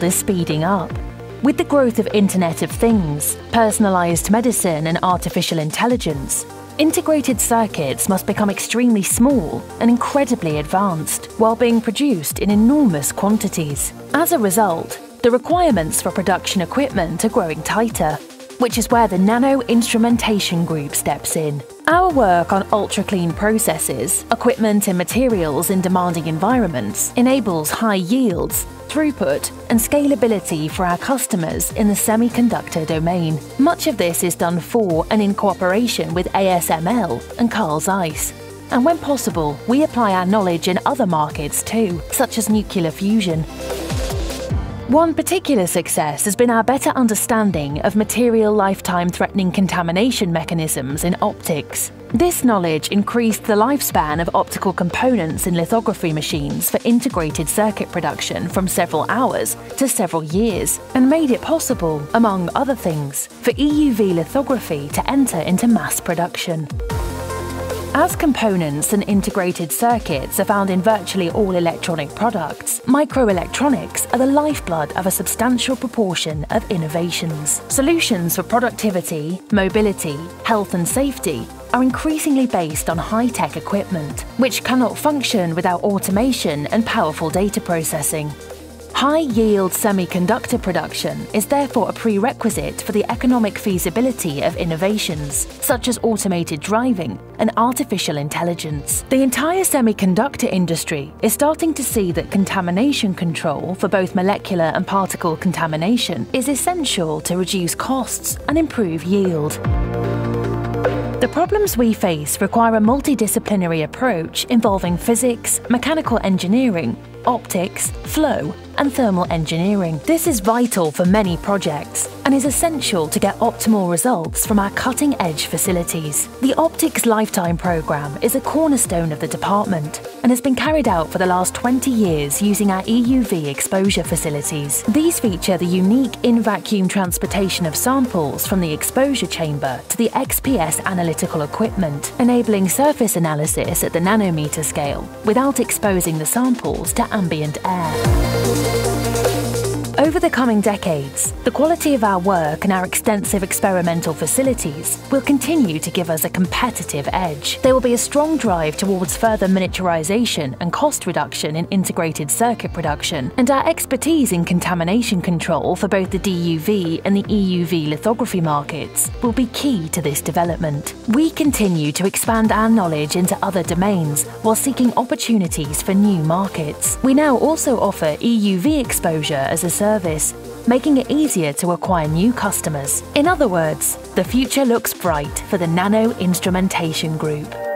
world is speeding up. With the growth of Internet of Things, personalised medicine, and artificial intelligence, integrated circuits must become extremely small and incredibly advanced while being produced in enormous quantities. As a result, the requirements for production equipment are growing tighter, which is where the Nano Instrumentation Group steps in. Our work on ultra clean processes, equipment, and materials in demanding environments enables high yields, throughput, and scalability for our customers in the semiconductor domain. Much of this is done for and in cooperation with ASML and Carl Zeiss. And when possible, we apply our knowledge in other markets too, such as nuclear fusion. One particular success has been our better understanding of material lifetime threatening contamination mechanisms in optics. This knowledge increased the lifespan of optical components in lithography machines for integrated circuit production from several hours to several years, and made it possible, among other things, for EUV lithography to enter into mass production. As components and integrated circuits are found in virtually all electronic products, microelectronics are the lifeblood of a substantial proportion of innovations. Solutions for productivity, mobility, health and safety are increasingly based on high-tech equipment, which cannot function without automation and powerful data processing. High-yield semiconductor production is therefore a prerequisite for the economic feasibility of innovations, such as automated driving and artificial intelligence. The entire semiconductor industry is starting to see that contamination control for both molecular and particle contamination is essential to reduce costs and improve yield. The problems we face require a multidisciplinary approach involving physics, mechanical engineering, optics, flow, and thermal engineering. This is vital for many projects and is essential to get optimal results from our cutting edge facilities. The Optics Lifetime Programme is a cornerstone of the department and has been carried out for the last 20 years using our EUV exposure facilities. These feature the unique in vacuum transportation of samples from the exposure chamber to the XPS analytical equipment, enabling surface analysis at the nanometer scale without exposing the samples to ambient air. Over the coming decades, the quality of our work and our extensive experimental facilities will continue to give us a competitive edge. There will be a strong drive towards further miniaturization and cost reduction in integrated circuit production, and our expertise in contamination control for both the DUV and the EUV lithography markets will be key to this development. We continue to expand our knowledge into other domains while seeking opportunities for new markets. We now also offer EUV exposure as a service service, making it easier to acquire new customers. In other words, the future looks bright for the Nano Instrumentation Group.